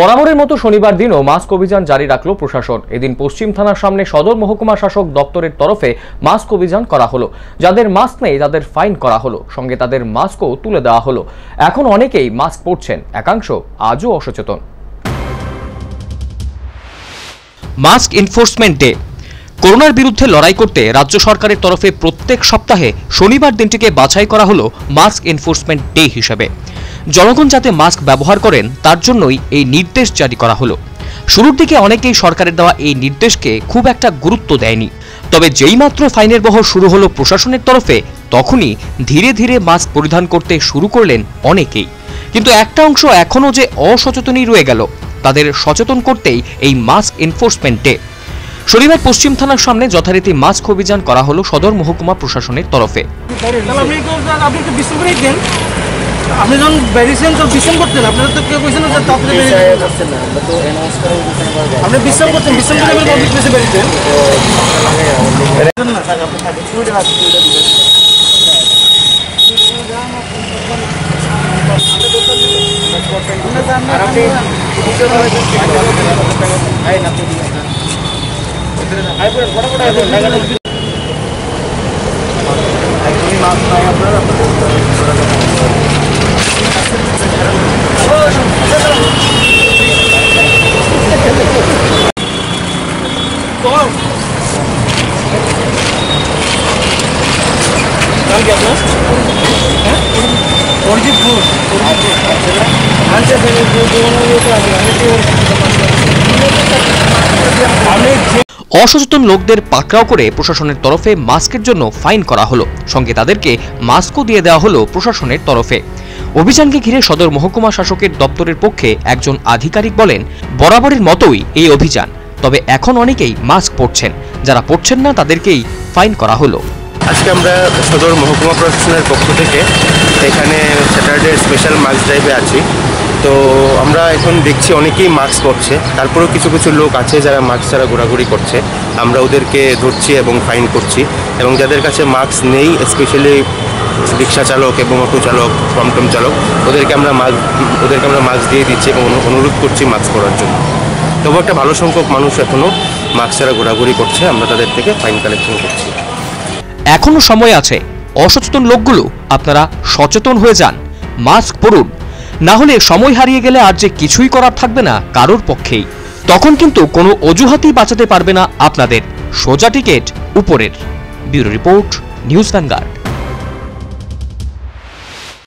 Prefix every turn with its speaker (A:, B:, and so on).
A: বরাবরের মতো শনিবার দিনও মাস্ক অভিযান জারি রাখল প্রশাসন। এদিন পশ্চিম থানার সামনে সদর মহকুমা শাসক দপ্তরের তরফে মাস্ক অভিযান করা হলো। যাদের মাস্ক নেই, তাদের ফাইন করা হলো। সঙ্গে তাদের মাস্কও তুলে দেওয়া হলো। এখন অনেকেই মাস্ক পরছেন। একাংশ আজও অসচেতন।
B: Mask enforcement day. করোনার বিরুদ্ধে লড়াই করতে রাজ্য সরকারের তরফে প্রত্যেক সপ্তাহে শনিবার দিনটিকে বাছাই করা হলো মাস্ক এনফোর্সমেন্ট ডে হিসেবে। জনগণ যাতে মাস্ক ব্যবহার করেন, তার জন্যই এই নির্দেশ জারি করা হলো। শুরুর দিকে অনেকেই সরকারের দেওয়া এই নির্দেশকে খুব একটা গুরুত্ব দেয়নি। তবে যেইমাত্র ফাইনের বহর শুরু হলো প্রশাসনের তরফে, তখনই ধীরে ধীরে মাস্ক পরিধান করতে শুরু করলেন অনেকেই। কিন্তু একটা অংশ এখনও যে অসচেতনই রয়ে গেল, তাদের সচেতন করতেই এই মাস্ক এনফোর্সমেন্ট। শনিবার পশ্চিম থানার সামনে যথারীতি মাস্ক অভিযান করা হলো সদর মহকুমা প্রশাসনের তরফে।
C: আপনি তো আপনি আপনি যখন বেরিয়েছেন তো বিশ্রাম করতেন, আপনারা তো কেউ কইছেন যে তাড়াতাড়ি বেরিয়ে আপনি বিশ্রাম করতেন, বিশ্রাম করে আপনি অফিস বেশি বেরিয়েছেন আপনি আর আপনি তো আপনার
B: অসচেতন লোকদের পাকড়াও করে প্রশাসনের তরফে মাস্কের জন্য ফাইন করা হলো। সঙ্গে তাদেরকে মাস্কও দিয়ে দেওয়া হলো প্রশাসনের তরফে। অভিযানকে ঘিরে সদর মহকুমা শাসকের দপ্তরের পক্ষে একজন আধিকারিক বলেন, বরাবরের মতোই এই অভিযান। তবে এখন অনেকেই মাস্ক পরছেন। যারা পরছেন না, তাদেরকেই ফাইন করা হলো।
D: আজকে আমরা সদর মহকুমা প্রশাসনের পক্ষ থেকে এখানে স্যাটারডে স্পেশাল মাস্ক ড্রাইভে আছি। তো আমরা এখন দেখছি অনেকেই মাস্ক পরছে। তারপরেও কিছু কিছু লোক আছে যারা মাস্ক ছাড়া ঘোরাঘুরি করছে। আমরা ওদেরকে ধরছি এবং ফাইন করছি। এবং যাদের কাছে মাস্ক নেই স্পেশালি রিক্সা চালক এবং অটো চালক, টমটম চালক, ওদেরকে আমরা মাস্ক ওদেরকে আমরা মাস্ক দিয়ে দিচ্ছি এবং অনুরোধ করছি মাস্ক পরার জন্য। তবু একটা ভালো সংখ্যক মানুষ এখনও মাস্ক ছাড়া ঘোরাঘুরি করছে, আমরা তাদের থেকে ফাইন কালেকশন করছি।
B: এখনও সময় আছে। অসচেতন লোকগুলো, আপনারা সচেতন হয়ে যান। মাস্ক পরুন। না হলে সময় হারিয়ে গেলে আর যে কিছুই করার থাকবে না কারোর পক্ষেই। তখন কিন্তু কোনো অজুহাতই বাঁচাতে পারবে না আপনাদের সোজা টিকেট উপরের। Bureau report, news Vanguard.